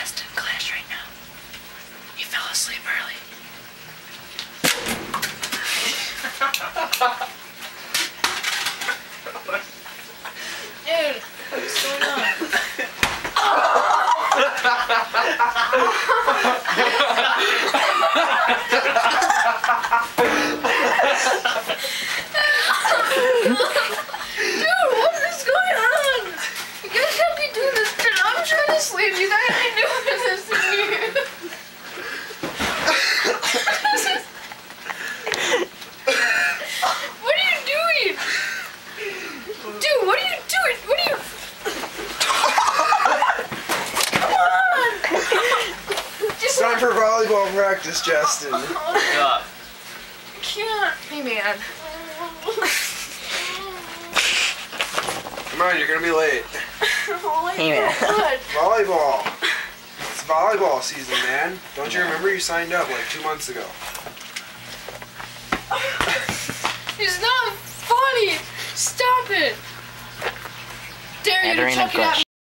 fast in class right now. He fell asleep early. Dude, what's going on? oh! Dude, what are you doing? What are you... Come on! Just Time for volleyball practice, Justin. Oh, God. I can't. Hey, man. Come on, you're gonna be late. Oh, hey, man. volleyball. It's volleyball season, man. Don't you remember you signed up like two months ago? Dare you to chuck it at bush.